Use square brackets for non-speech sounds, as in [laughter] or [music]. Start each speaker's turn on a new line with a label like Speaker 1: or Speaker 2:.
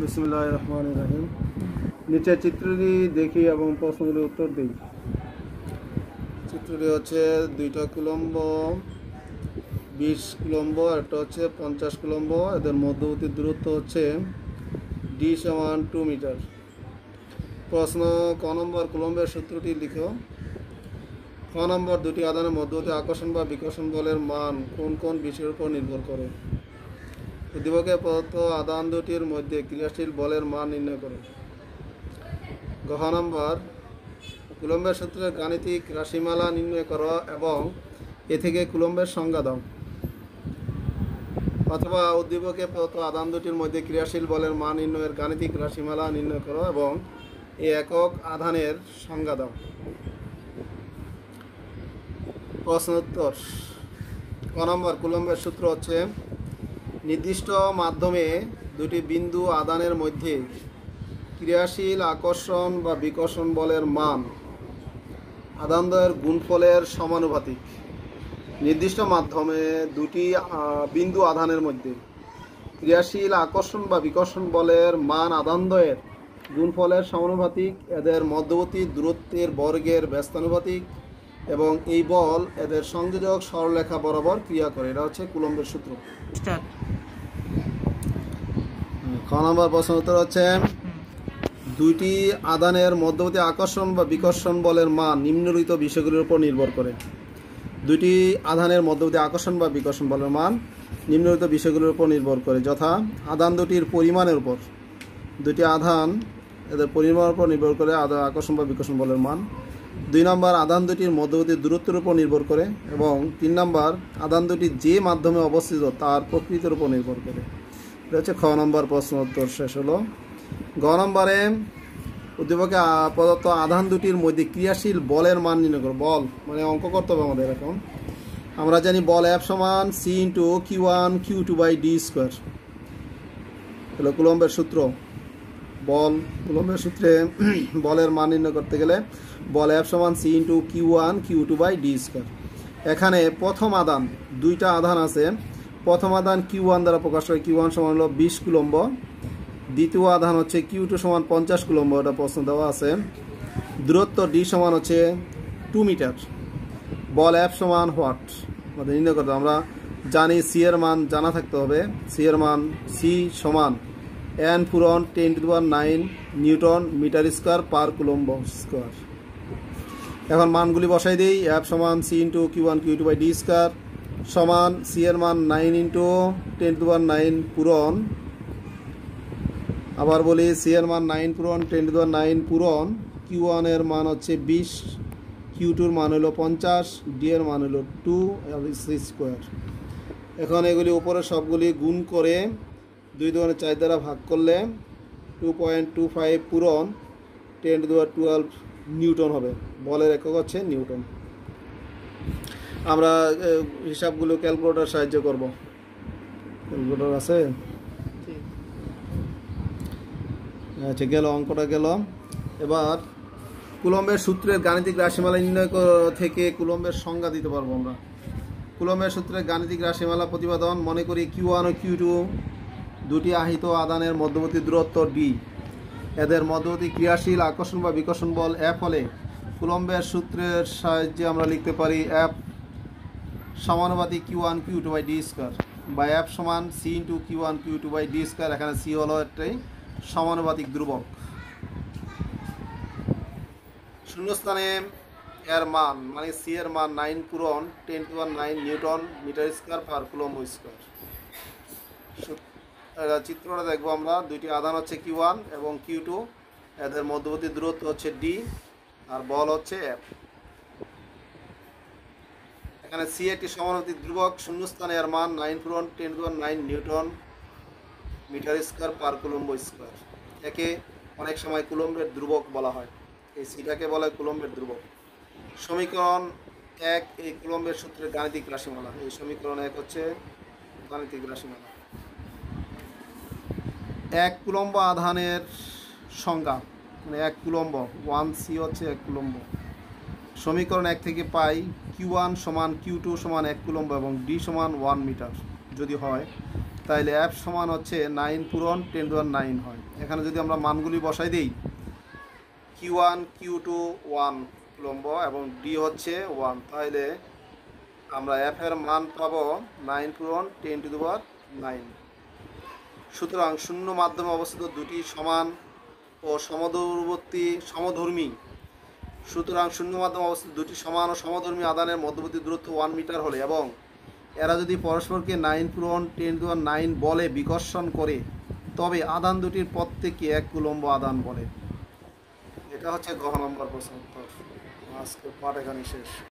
Speaker 1: বিসমুল্লাহ রহমান রাহিম নিচে চিত্রটি দেখি এবং প্রশ্নগুলির উত্তর দিই। চিত্রটি হচ্ছে দুইটা কুলম্ব, বিশ কুলম্ব, একটা হচ্ছে পঞ্চাশ কুলম্ব। এদের মধ্যবর্তী দূরত্ব হচ্ছে ডি সমান টু মিটার। প্রশ্ন, ক নম্বর কুলম্বের সূত্রটি লিখো। ক নম্বর দুটি আধানের মধ্যবর্তী আকর্ষণ বা বিকর্ষণ বলের মান কোন কোন বিষয়ের উপর নির্ভর করে? উদ্দীপকে প্রদত্ত আদান দুটির মধ্যে ক্রিয়াশীল বলের মান নির্ণয় করো গহ নম্বর, কুলম্বের সূত্রের গাণিতিক রাশিমালা নির্ণয় করো এবং এ থেকে কুলম্বের সংজ্ঞা দাও। অথবা উদ্দীপকে প্রদত্ত আদান দুটির মধ্যে ক্রিয়াশীল বলের মান নির্ণয়ের গাণিতিক রাশিমালা নির্ণয় করো এবং এই একক আধানের সংজ্ঞা দাও। প্রশ্নোত্তর ক নম্বর, কুলম্বের সূত্র হচ্ছে নির্দিষ্ট মাধ্যমে দুটি বিন্দু আদানের মধ্যে ক্রিয়াশীল আকর্ষণ বা বিকর্ষণ বলের মান আদানদ্বয়ের গুণফলের সমানুপাতিক। নির্দিষ্ট মাধ্যমে দুটি বিন্দু আধানের মধ্যে ক্রিয়াশীল আকর্ষণ বা বিকর্ষণ বলের মান আদানদ্বয়ের গুণফলের সমানুপাতিক, এদের মধ্যবর্তী দূরত্বের বর্গের ব্যস্তানুপাতিক এবং এই বল এদের সংযোজক সরলরেখা বরাবর ক্রিয়া করে। এটা হচ্ছে কুলম্বের সূত্র। খ নম্বর প্রশ্ন উত্তর হচ্ছে, দুইটি আদানের মধ্যবর্তী আকর্ষণ বা বিকর্ষণ বলের মান নিম্নলিখিত বিষয়গুলির উপর নির্ভর করে। দুইটি আধানের মধ্যবর্তী আকর্ষণ বা বিকর্ষণ বলের মান নিম্নলিখিত বিষয়গুলির উপর নির্ভর করে, যথা আধান দুটির পরিমাণের উপর। দুটি আধান এদের পরিমাণের উপর নির্ভর করে আদা আকর্ষণ বা বিকর্ষণ বলের মান। দুই নম্বর আধান দুটির মধ্যবর্তী দূরত্বের উপর নির্ভর করে এবং তিন নম্বর আধান দুটি যে মাধ্যমে অবস্থিত তার প্রকৃতির উপর নির্ভর করে। এটা হচ্ছে খ নম্বর প্রশ্ন, উত্তর শেষ হলো। গ নম্বরে, উদ্দীপকে প্রদত্ত আধান দুটির মধ্যে ক্রিয়াশীল বলের মান নির্ণয় করো। বল মানে অঙ্ক করতে হবে আমাদের এখন। আমরা জানি বল অ্যাপ সমান C into Q one Q two by D square হলো কুলম্বের সূত্র। বল, কুলম্বের সূত্রে [clears throat] বলের মান নির্ণয় করতে গেলে বল অ্যাপ সমান C into Q one Q two by D square এখানে প্রথম আধান, দুইটা আধান আছে। প্রথম আধান কিউ ওয়ান দ্বারা প্রকাশ হয় কিউ ওয়ান সমান হলো বিশ কুলম্ব। দ্বিতীয় আধান হচ্ছে কিউ টু সমান পঞ্চাশ কুলম্ব, এটা প্রশ্ন দেওয়া আছে। দূরত্ব ডি সমান হচ্ছে টু মিটার বল অ্যাপ সমান হোয়াট আমাদের নির্ণয় করতে আমরা জানি সি এর মান জানা থাকতে হবে। সি এর মান সি সমান এন পূরণ ten to power nine newton metre square per coulomb square. এখন মানগুলি বসাই দিই। অ্যাপ সমান C into Q one Q two by D square সমান সি এর মান nine into ten to power nine পূরণ আবার বলি সি এর মান নাইন পূরণ টেন টু পাওয়ার নাইন পূরণ কিউ ওয়ানের মান হচ্ছে বিশ কিউ টুর মান হলো পঞ্চাশ ডি এর মান হলো টু সি স্কোয়ার এখন এগুলি উপরে সবগুলি গুণ করে দুই দুয়ারে চার দ্বারা ভাগ করলে টু পয়েন্ট টু ফাইভ পূরণ টেন টু দেওয়ার টুয়েলভ নিউটন হবে। বলের একক হচ্ছে নিউটন। আমরা হিসাবগুলো ক্যালকুলেটার সাহায্য করব। ক্যালকুলেটার আছে? আচ্ছা গেল অঙ্কটা গেল। এবার কুলম্বের সূত্রের গাণিতিক রাশিমালা নির্ণয় থেকে কুলম্বের সংজ্ঞা দিতে পারব আমরা। কুলম্বের সূত্রের গাণিতিক রাশিমালা প্রতিপাদন মনে করি কিউ ওয়ান ও কিউ টু দুটি আহিত আদানের মধ্যবর্তী দূরত্ব ডি এদের মধ্যবর্তী ক্রিয়াশীল আকর্ষণ বা বিকর্ষণ বল এফ হলে কুলম্বের সূত্রের সাহায্যে আমরা লিখতে পারি এফ সমানুপাতিক Q one Q two by D square বা এফ সমান C into Q one Q two by D square এখানে সি হলো একটাই সমানুপাতিক ধ্রুবক। শূন্যস্থানে এর মান মানে সি এর মান নাইন পুরন ten two one nine newton metre square per coulomb square. চিত্রটা দেখব আমরা। দুইটি আধান হচ্ছে কিউ ওয়ান এবং কিউ টু এদের মধ্যবর্তী দূরত্ব হচ্ছে ডি আর বল হচ্ছে এফ এখানে সি একটি সমানুপাতি ধ্রুবক, শূন্যস্থানে এর মান নাইন পূরণ ten one nine newton metre square per coulomb square একে অনেক সময় কুলম্বের ধ্রুবক বলা হয়। এই সিটাকে বলা হয় কুলম্বের ধ্রুবক। সমীকরণ এক এই কুলম্বের সূত্রের গাণিতিক রাশিমালা। এই সমীকরণ এক হচ্ছে গাণিতিক রাশিমালা। এক কুলম্ব আধানের সংজ্ঞা। মানে এক কুলম্ব। ওয়ান সি হচ্ছে এক কুলম্ব। সমীকরণ এক থেকে পাই কিউ ওয়ান সমান কিউ টু সমান এক কুলম্ব এবং ডি সমান ওয়ান মিটার যদি হয় তাহলে অ্যাপ সমান হচ্ছে নাইন পূরণ টেন টু নাইন হয়। এখানে যদি আমরা মানগুলি বসাই দিই Q one Q two one লম্ব এবং ডি হচ্ছে ওয়ান তাহলে আমরা এর মান পাবো নাইন পূরণ টেন টু পাওয়ার নাইন সুতরাং শূন্য মাধ্যমে অবস্থিত দুটি সমান ও সমদূরবর্তী সমধর্মী সুতরাং শূন্য মাধ্যম অবস্থিত দুটি সমান ও সমধর্মী আদানের মধ্যবর্তী দূরত্ব ওয়ান মিটার হলে এবং এরা যদি পরস্পরকে নাইন পূরণ টেন টু নাইন বলে বিকর্ষণ করে, তবে আদান দুটির প্রত্যেকে এক কুলম্ব আদান বলে। এটা হচ্ছে গহ নম্বর প্রশ্ন। আজকে পাঠ এখানে শেষ।